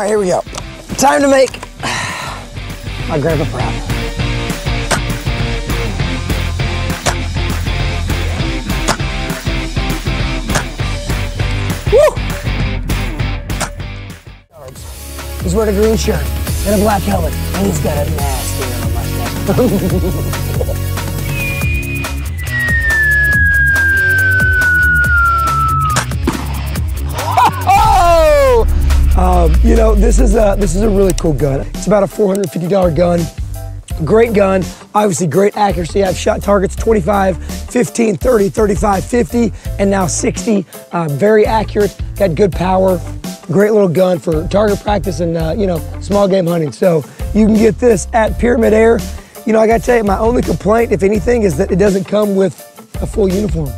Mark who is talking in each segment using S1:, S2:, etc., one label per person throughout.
S1: All right, here we go. Time to make my grandpa proud. He's wearing a green shirt and a black helmet, and he's got a nasty little mustache. Um, you know, this is a this is a really cool gun. It's about a $450 gun. Great gun, obviously great accuracy. I've shot targets 25, 15, 30, 35, 50, and now 60. Uh, very accurate, got good power. Great little gun for target practice and uh, you know small game hunting. So you can get this at Pyramyd Air. You know, I got to tell you, my only complaint, if anything, is that it doesn't come with a full uniform.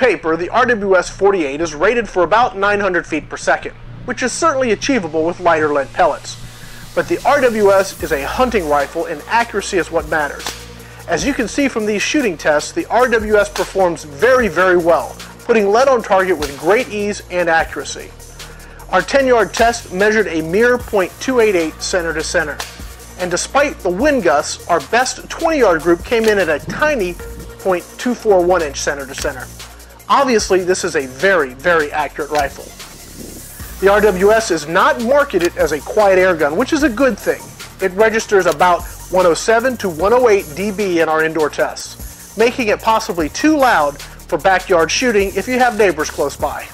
S2: Paper, the RWS 48 is rated for about 900 feet per second, which is certainly achievable with lighter lead pellets. But the RWS is a hunting rifle and accuracy is what matters. As you can see from these shooting tests, the RWS performs very, very well, putting lead on target with great ease and accuracy. Our 10 yard test measured a mere .288 center to center. And despite the wind gusts, our best 20 yard group came in at a tiny .241 inch center to center. Obviously, this is a very, very accurate rifle. The RWS is not marketed as a quiet air gun, which is a good thing. It registers about 107 to 108 dB in our indoor tests, making it possibly too loud for backyard shooting if you have neighbors close by.